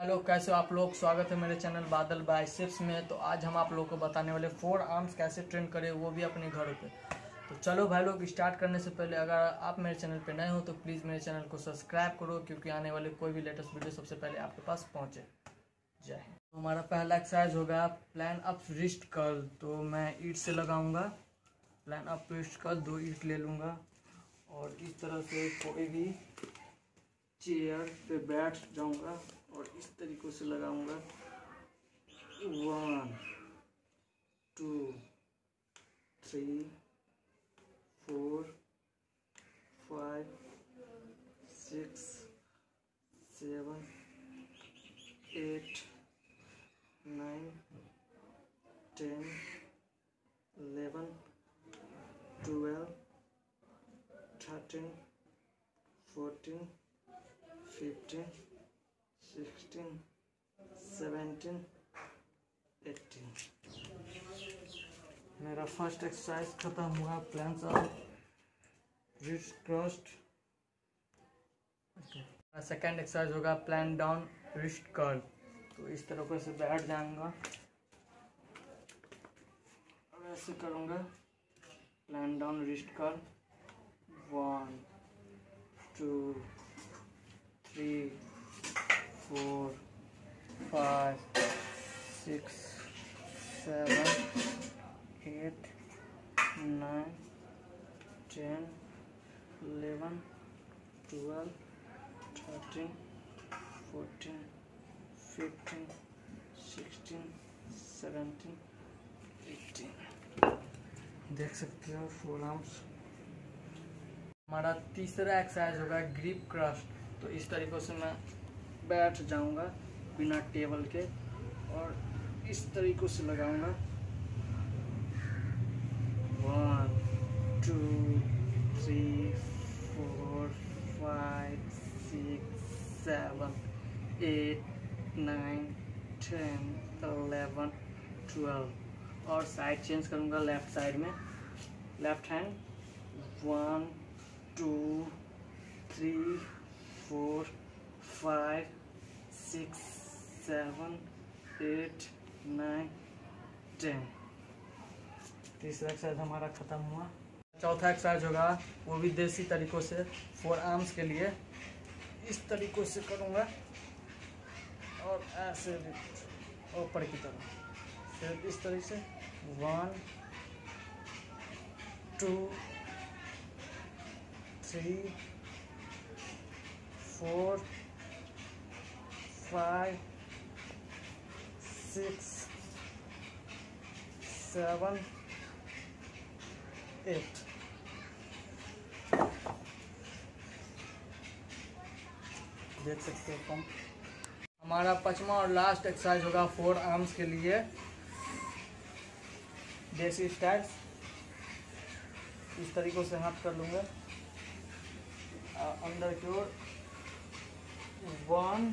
Hello, कैसे हो आप लोग? स्वागत है मेरे चैनल बादल बाइसेप्स में। तो आज हम आप लोगों को बताने वाले फोर आर्म्स कैसे ट्रेन करें, वो भी अपने घरों पे। तो चलो भाई लोग स्टार्ट करने से पहले अगर आप मेरे चैनल पे नए हो तो प्लीज़ मेरे चैनल को सब्सक्राइब करो, क्योंकि आने वाले कोई भी लेटेस्ट वीडियो सबसे पहले आपके पास पहुँचे। जय हिंद। तो हमारा पहला एक्सरसाइज होगा प्लान अप रिस्ट कल तो मैं ईट से लगाऊँगा। प्लान अप रिस्ट कर्ल दो ईट ले लूँगा। और इस तरह से कोई भी चेयर पे बैठ जाऊँगा और इस तरीक़ों से लगाऊँगा। One two three four five six seven eight nine ten eleven twelve thirteen fourteen fifteen sixteen seventeen eighteen मेरा फ़र्स्ट एक्सरसाइज खत्म हुआ प्लान्स क्रस्ट सेकेंड एक्सरसाइज होगा प्लान डाउन रिस्ट कर्ल तो इस तरह से बैठ जाऊँगा। और ऐसे करूँगा palm down wrist curl one two seven, eight, nine, ten, eleven, twelve, thirteen, fourteen, fifteen, sixteen, seventeen, eighteen. देख सकते हो फोर आर्म्स हमारा तीसरा एक्सरसाइज होगा ग्रिप क्रस्ट तो इस तरीक़ों से मैं बैठ जाऊँगा बिना टेबल के और इस तरीक़ों से लगाऊँगा। One two three four five six seven eight nine ten eleven twelve और साइड चेंज करूँगा लेफ़्ट साइड में। Left hand one two three four five six seven eight तीसरा एक्सरसाइज हमारा ख़त्म हुआ। चौथा एक्सरसाइज होगा वो भी देसी तरीक़ों से फोर आर्म्स के लिए। इस तरीक़ों से करूँगा। और ऐसे भी ऊपर की तरफ़। फिर इस तरीके से। One two three four five, six, seven, eight. देख सकते हो कम हमारा पचमा और लास्ट एक्सरसाइज होगा फोर आर्म्स के लिए। देसी स्टाइल्स इस तरीकों से हाथ कर लूँगा। अंदर की ओर। One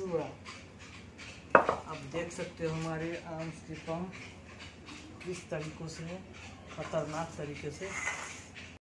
चूड़ा आप देख सकते हो हमारे आर्म्स की पंप किस तरीक़ों से, खतरनाक तरीके से